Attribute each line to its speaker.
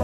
Speaker 1: you